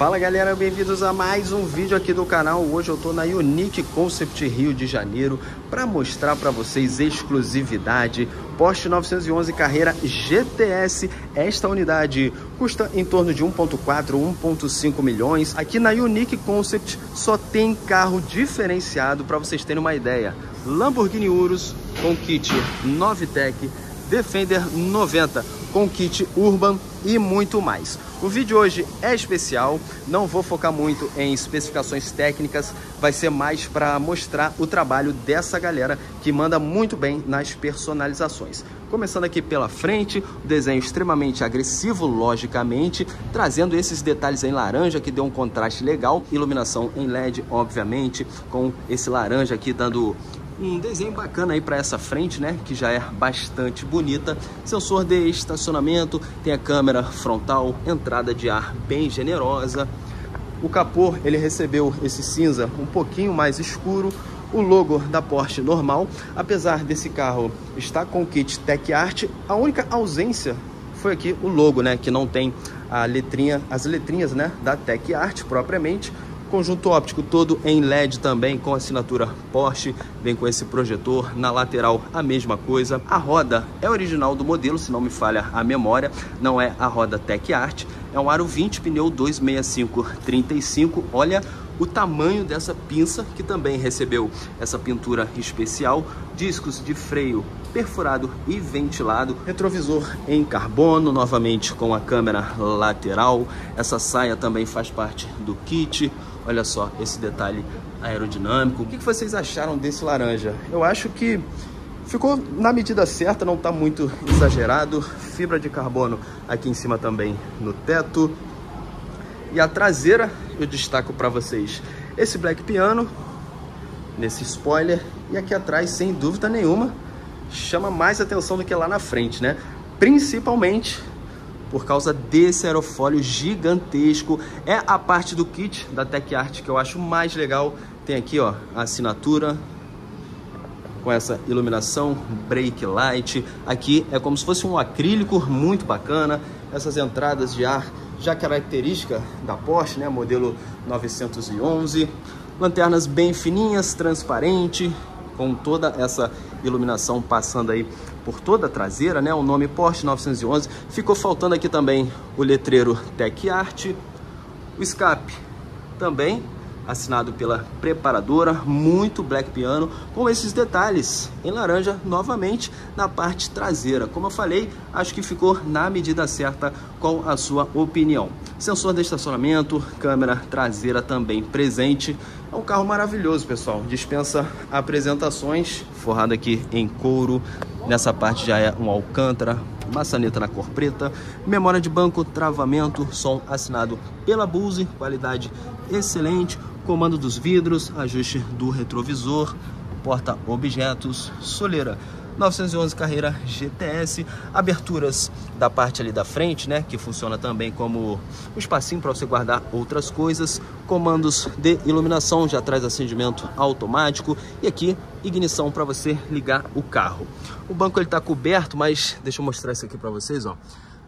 Fala galera, bem-vindos a mais um vídeo aqui do canal. Hoje eu tô na Unique Concept Rio de Janeiro para mostrar para vocês exclusividade Porsche 911 Carreira GTS. Esta unidade custa em torno de 1.4, 1.5 milhões. Aqui na Unique Concept só tem carro diferenciado para vocês terem uma ideia. Lamborghini Urus com kit Novitec Defender 90 com kit Urban e muito mais. O vídeo hoje é especial, não vou focar muito em especificações técnicas, vai ser mais para mostrar o trabalho dessa galera que manda muito bem nas personalizações. Começando aqui pela frente, o desenho extremamente agressivo, logicamente, trazendo esses detalhes em laranja que deu um contraste legal, iluminação em LED, obviamente, com esse laranja aqui dando um desenho bacana aí para essa frente, né? Que já é bastante bonita. Sensor de estacionamento, tem a câmera frontal, entrada de ar bem generosa. O capô, ele recebeu esse cinza um pouquinho mais escuro. O logo da Porsche normal, apesar desse carro estar com o kit Tech Art, a única ausência foi aqui o logo, né? Que não tem a letrinha, as letrinhas, né? Da Tech Art propriamente Conjunto óptico todo em LED também, com assinatura Porsche, vem com esse projetor. Na lateral, a mesma coisa. A roda é original do modelo, se não me falha a memória, não é a roda Tech Art. É um aro 20, pneu 265-35. Olha o tamanho dessa pinça, que também recebeu essa pintura especial. Discos de freio perfurado e ventilado. Retrovisor em carbono, novamente com a câmera lateral. Essa saia também faz parte do kit. Olha só esse detalhe aerodinâmico. O que vocês acharam desse laranja? Eu acho que ficou na medida certa, não está muito exagerado. Fibra de carbono aqui em cima também no teto. E a traseira eu destaco para vocês esse black piano nesse spoiler e aqui atrás sem dúvida nenhuma chama mais atenção do que lá na frente, né? Principalmente por causa desse aerofólio gigantesco. É a parte do kit da Tech Art que eu acho mais legal. Tem aqui ó, a assinatura com essa iluminação brake light. Aqui é como se fosse um acrílico muito bacana. Essas entradas de ar já característica da Porsche, né? modelo 911. Lanternas bem fininhas, transparente, com toda essa iluminação passando aí por toda a traseira, né? O nome Porsche 911. Ficou faltando aqui também o letreiro Tech Art, o escape também assinado pela preparadora, muito black piano, com esses detalhes em laranja novamente na parte traseira. Como eu falei, acho que ficou na medida certa com a sua opinião. Sensor de estacionamento, câmera traseira também presente. É um carro maravilhoso, pessoal. Dispensa apresentações, forrado aqui em couro. Nessa parte já é um alcântara, maçaneta na cor preta, memória de banco, travamento, som assinado pela Bose, qualidade excelente, comando dos vidros, ajuste do retrovisor, porta-objetos, soleira 911 carreira GTS, aberturas da parte ali da frente, né, que funciona também como um espacinho para você guardar outras coisas, comandos de iluminação, já traz acendimento automático e aqui ignição para você ligar o carro. O banco ele está coberto, mas deixa eu mostrar isso aqui para vocês, ó.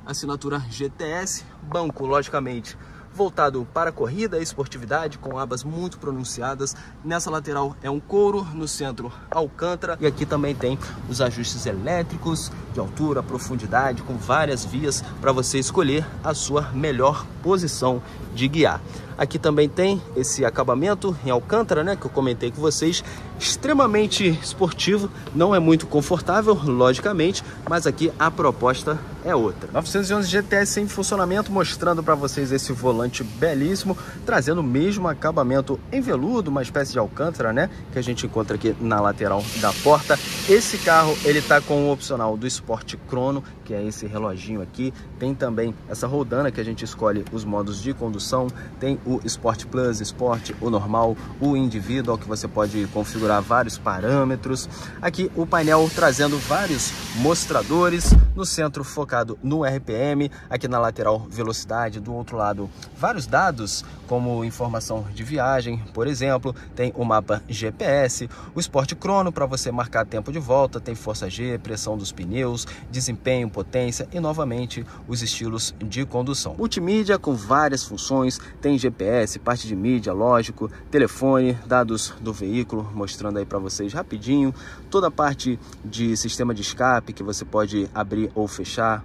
Assinatura GTS, banco logicamente voltado para corrida e esportividade, com abas muito pronunciadas. Nessa lateral é um couro, no centro alcântara e aqui também tem os ajustes elétricos de altura, profundidade, com várias vias para você escolher a sua melhor posição de guiar. Aqui também tem esse acabamento em alcântara, né, que eu comentei com vocês, extremamente esportivo, não é muito confortável, logicamente, mas aqui a proposta é outra. 911 GTS em funcionamento, mostrando para vocês esse volante belíssimo, trazendo o mesmo acabamento em veludo, uma espécie de alcântara, né, que a gente encontra aqui na lateral da porta. Esse carro, ele tá com o opcional do Sport Crono, que é esse reloginho aqui, tem também essa roldana que a gente escolhe os modos de condução, tem o Sport Plus, Sport, o normal, o individual, que você pode configurar vários parâmetros. Aqui o painel trazendo vários mostradores, no centro focado no RPM, aqui na lateral velocidade, do outro lado vários dados, como informação de viagem, por exemplo, tem o mapa GPS, o Sport Crono para você marcar tempo de volta, tem força G, pressão dos pneus, desempenho, potência e novamente os estilos de condução. Multimídia com várias funções, tem GPS, parte de mídia, lógico, telefone, dados do veículo, mostrando aí para vocês rapidinho, toda a parte de sistema de escape que você pode abrir ou fechar,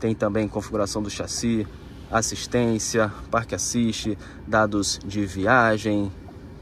tem também configuração do chassi, assistência, parque assiste, dados de viagem,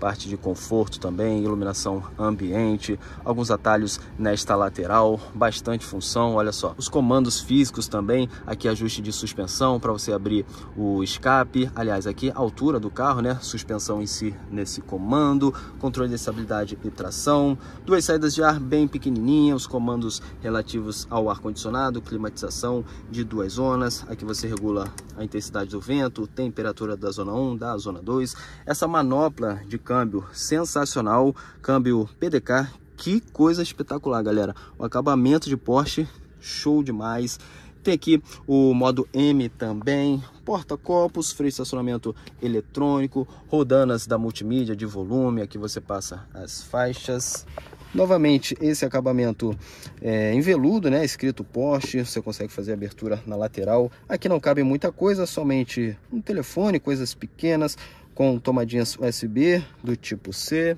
parte de conforto também, iluminação ambiente, alguns atalhos nesta lateral, bastante função, olha só. Os comandos físicos também, aqui ajuste de suspensão para você abrir o escape, aliás, aqui altura do carro, né? Suspensão em si nesse comando, controle de estabilidade e tração, duas saídas de ar bem pequenininhas, os comandos relativos ao ar-condicionado, climatização de duas zonas, aqui você regula a intensidade do vento, temperatura da zona 1, da zona 2, essa manopla de câmbio sensacional, câmbio PDK, que coisa espetacular, galera. O acabamento de Porsche, show demais. Tem aqui o modo M também, porta-copos, freio de estacionamento eletrônico, rodanas da multimídia de volume, aqui você passa as faixas. Novamente, esse acabamento é, em veludo, né? Escrito Porsche, você consegue fazer abertura na lateral. Aqui não cabe muita coisa, somente um telefone, coisas pequenas, com tomadinhas USB do tipo C,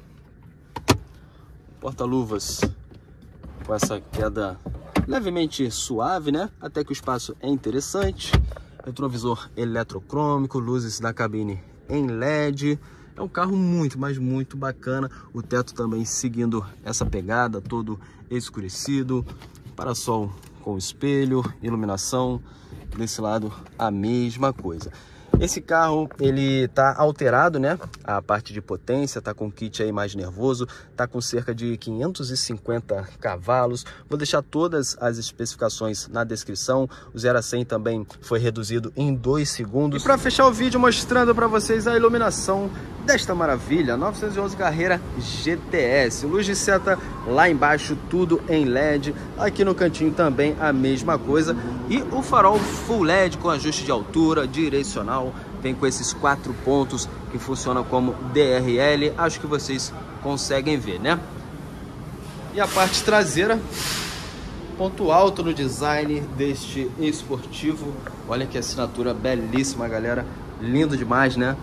porta-luvas com essa queda levemente suave, né? Até que o espaço é interessante. Retrovisor eletrocrômico, luzes da cabine em LED. É um carro muito, mas muito bacana. O teto também seguindo essa pegada, todo escurecido. Parasol com espelho, iluminação. Desse lado, a mesma coisa. Esse carro, ele tá alterado, né? A parte de potência, tá com kit aí mais nervoso, tá com cerca de 550 cavalos. Vou deixar todas as especificações na descrição. O 0 a 100 também foi reduzido em 2 segundos. E para fechar o vídeo mostrando para vocês a iluminação desta maravilha, 911 Carreira GTS. Luz de seta lá embaixo, tudo em LED. Aqui no cantinho também a mesma coisa. E o farol full LED com ajuste de altura, direcional, vem com esses quatro pontos que funcionam como DRL. Acho que vocês conseguem ver, né? E a parte traseira, ponto alto no design deste esportivo. Olha que assinatura belíssima, galera. Lindo demais, né?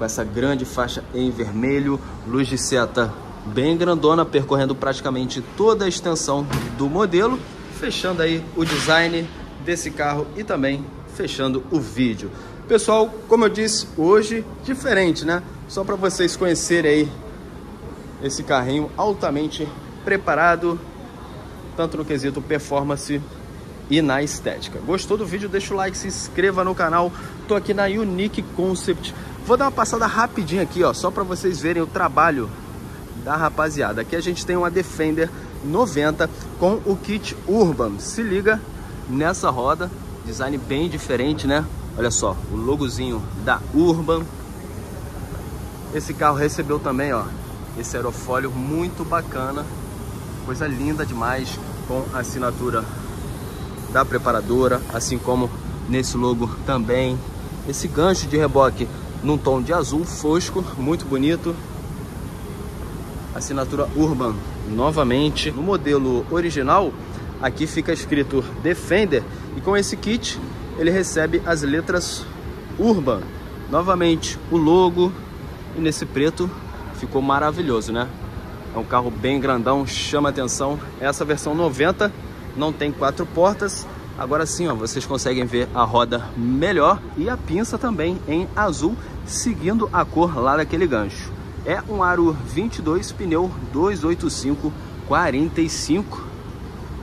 Com essa grande faixa em vermelho, luz de seta bem grandona, percorrendo praticamente toda a extensão do modelo, fechando aí o design desse carro e também fechando o vídeo. Pessoal, como eu disse, hoje diferente, né? Só para vocês conhecerem aí esse carrinho altamente preparado, tanto no quesito performance e na estética. Gostou do vídeo? Deixa o like, se inscreva no canal. Tô aqui na Unique Concept. Vou dar uma passada rapidinho aqui, ó, só para vocês verem o trabalho da rapaziada. Aqui a gente tem uma Defender 90 com o kit Urban. Se liga nessa roda, design bem diferente, né? Olha só, o logozinho da Urban. Esse carro recebeu também, ó, esse aerofólio muito bacana. Coisa linda demais, com a assinatura da preparadora, assim como nesse logo também. Esse gancho de reboque num tom de azul fosco, muito bonito. Assinatura Urban, novamente. No modelo original, aqui fica escrito Defender e com esse kit ele recebe as letras Urban. Novamente o logo e nesse preto ficou maravilhoso, né? É um carro bem grandão, chama atenção. Essa versão 90 não tem quatro portas. Agora sim, ó, vocês conseguem ver a roda melhor e a pinça também em azul, seguindo a cor lá daquele gancho. É um aro 22 pneu 285 45.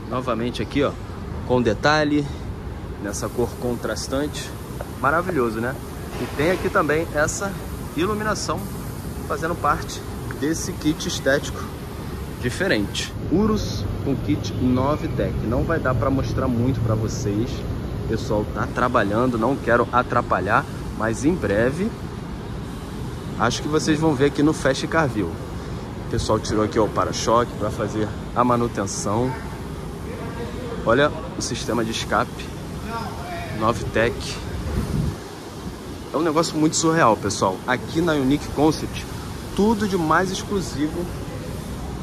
Novamente aqui, ó, com detalhe nessa cor contrastante. Maravilhoso, né? E tem aqui também essa iluminação fazendo parte desse kit estético diferente. Urus com kit 9 Tech. Não vai dar para mostrar muito para vocês. O pessoal tá trabalhando, não quero atrapalhar, mas em breve acho que vocês vão ver aqui no Fast Car View. O pessoal tirou aqui ó, o para-choque para fazer a manutenção. Olha o sistema de escape Novitec. É um negócio muito surreal, pessoal. Aqui na Unique Concept, tudo de mais exclusivo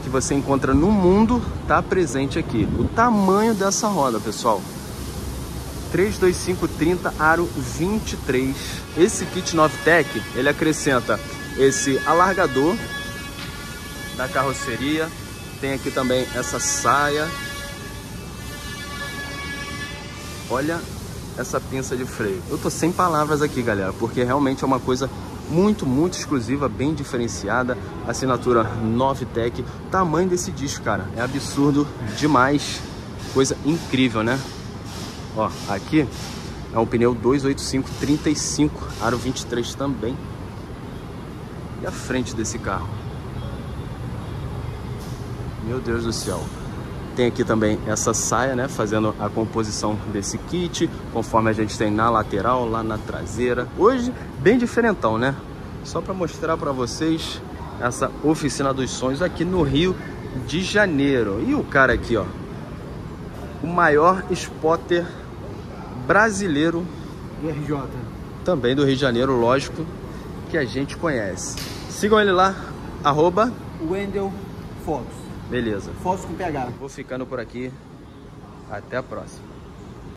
que você encontra no mundo está presente aqui. O tamanho dessa roda, pessoal. 32530 aro 23. Esse kit Novtec, ele acrescenta esse alargador da carroceria. Tem aqui também essa saia. Olha essa pinça de freio. Eu tô sem palavras aqui, galera, porque realmente é uma coisa muito, muito exclusiva, bem diferenciada. Assinatura Novitec. Tamanho desse disco, cara, é absurdo demais. Coisa incrível, né? Ó, aqui é um pneu 285-35, aro 23 também. E a frente desse carro? Meu Deus do céu. Tem aqui também essa saia, né, fazendo a composição desse kit, conforme a gente tem na lateral, lá na traseira. Hoje, bem diferentão, né? Só para mostrar para vocês essa oficina dos sonhos aqui no Rio de Janeiro. E o cara aqui, ó, o maior spotter brasileiro do RJ. Também do Rio de Janeiro, lógico, que a gente conhece. Sigam ele lá, arroba Wendel Fotos. Beleza. Fotos com PH. Vou ficando por aqui. Até a próxima.